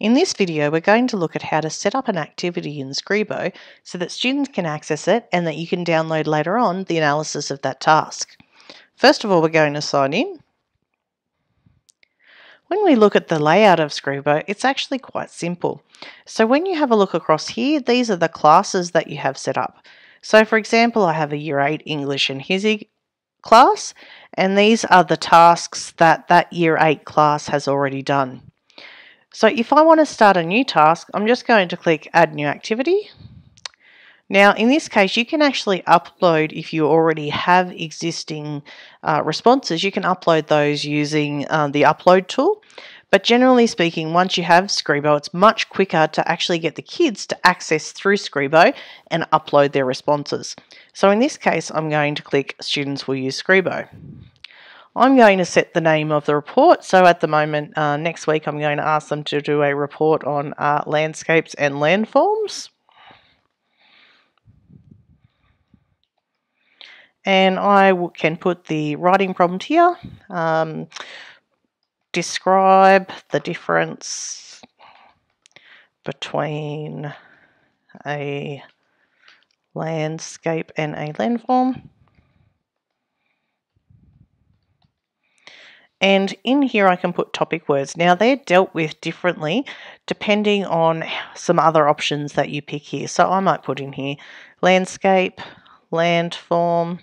In this video, we're going to look at how to set up an activity in Scribo so that students can access it and that you can download later on the analysis of that task. First of all, we're going to sign in. When we look at the layout of Scribo, it's actually quite simple. So when you have a look across here, these are the classes that you have set up. So for example, I have a Year 8 English and HSIE class, and these are the tasks that that Year 8 class has already done. So if I want to start a new task, I'm just going to click Add New Activity. Now, in this case, you can actually upload, if you already have existing uh, responses, you can upload those using uh, the upload tool. But generally speaking, once you have Scribo, it's much quicker to actually get the kids to access through Scribo and upload their responses. So in this case, I'm going to click Students will use Scribo. I'm going to set the name of the report. So at the moment, uh, next week, I'm going to ask them to do a report on uh, landscapes and landforms. And I can put the writing prompt here. Um, describe the difference between a landscape and a landform. And in here I can put topic words. Now they're dealt with differently depending on some other options that you pick here. So I might put in here landscape, landform,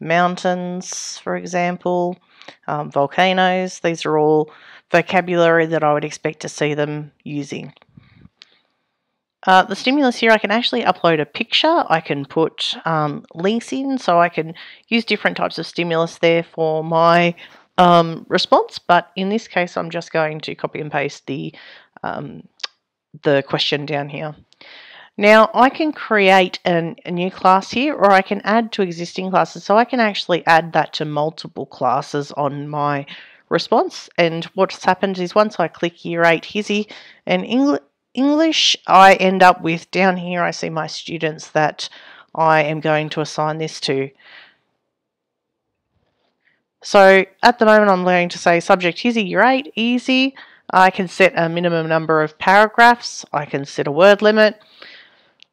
mountains, for example, um, volcanoes. These are all vocabulary that I would expect to see them using. Uh, the stimulus here, I can actually upload a picture. I can put um, links in, so I can use different types of stimulus there for my um, response. But in this case, I'm just going to copy and paste the um, the question down here. Now I can create an, a new class here or I can add to existing classes. So I can actually add that to multiple classes on my response. And what's happened is once I click year 8 HSIE and English English, I end up with down here, I see my students that I am going to assign this to. So at the moment, I'm going to say subject HSIE, year 8, easy. I can set a minimum number of paragraphs. I can set a word limit.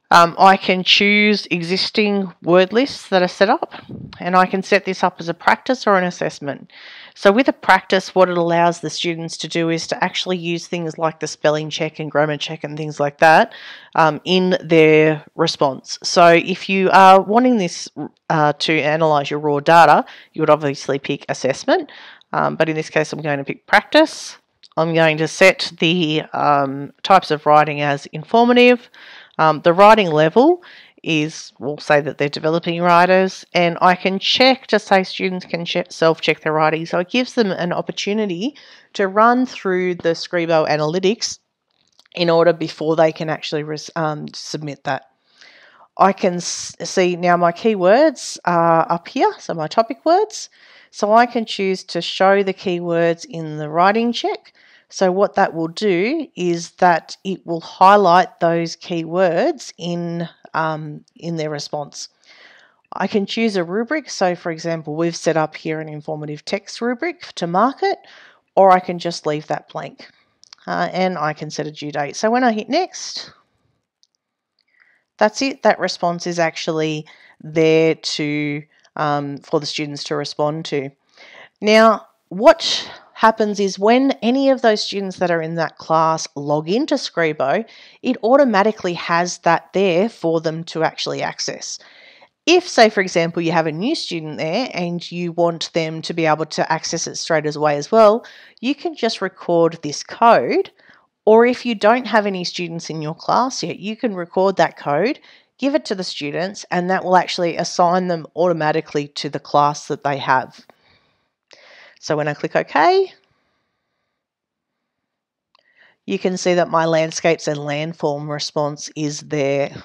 Um, I can choose existing word lists that are set up and I can set this up as a practice or an assessment. So with a practice, what it allows the students to do is to actually use things like the spelling check and grammar check and things like that um, in their response. So if you are wanting this uh, to analyse your raw data, you would obviously pick assessment, um, but in this case I'm going to pick practice. I'm going to set the um, types of writing as informative, um, the writing level is, we'll say that they're developing writers, and I can check, to say students can self check their writing. So it gives them an opportunity to run through the Scribo analytics in order before they can actually um, submit that. I can see now my keywords are up here, so my topic words. So I can choose to show the keywords in the writing check. So what that will do is that it will highlight those keywords in, um, in their response. I can choose a rubric. So for example, we've set up here an informative text rubric to mark it, or I can just leave that blank. Uh, and I can set a due date. So when I hit next, that's it. That response is actually there to um, for the students to respond to. Now, what happens is when any of those students that are in that class log into Scribo, it automatically has that there for them to actually access. If, say, for example, you have a new student there and you want them to be able to access it straight away as well, you can just record this code. Or if you don't have any students in your class yet, you can record that code, give it to the students, and that will actually assign them automatically to the class that they have. So when I click OK, you can see that my landscapes and landform response is there.